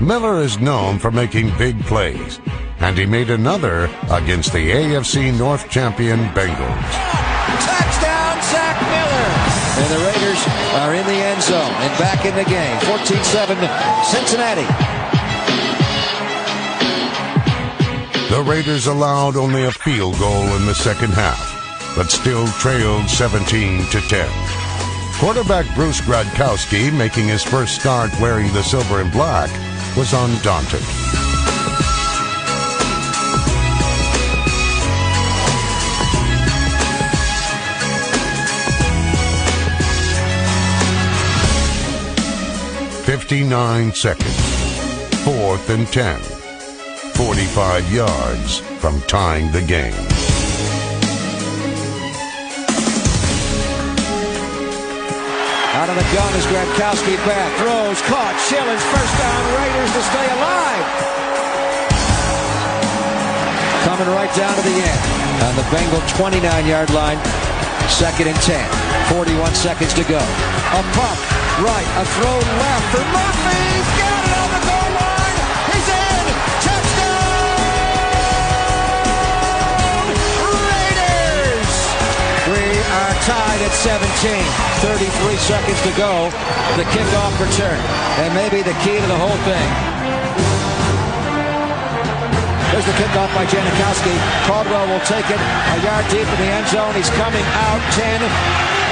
Miller is known for making big plays, and he made another against the AFC North champion Bengals. Touchdown, Zach Miller. And the Raiders are in the end zone and back in the game. 14-7 Cincinnati. The Raiders allowed only a field goal in the second half, but still trailed 17 to 10. Quarterback Bruce Gradkowski, making his first start wearing the silver and black, was undaunted. Fifty-nine seconds. Fourth and ten. Forty-five yards from tying the game. Out of the gun is Gradkowski back. Throws, caught. Schilens first down. Raiders to stay alive. Coming right down to the end. On the Bengal 29-yard line. Second and 10. 41 seconds to go. A pump right. A throw left for Murphy. Tied at 17. 33 seconds to go. The kickoff return. And maybe the key to the whole thing. There's the kickoff by Janikowski. Caldwell will take it a yard deep in the end zone. He's coming out 10.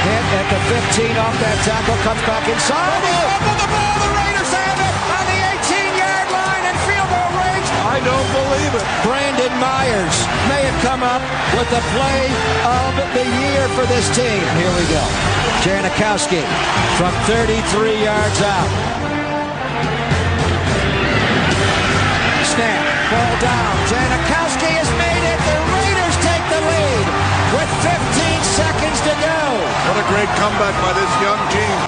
Hit at the 15 off that tackle. Comes back inside. He fumbled the ball. The Raiders have it on the 18-yard line and field goal range. I don't believe it. Brandon Myers may have come up with the play of the year for this team. Here we go. Janikowski from 33 yards out. Snap, ball down. Janikowski has made it. The Raiders take the lead with 15 seconds to go. What a great comeback by this young team.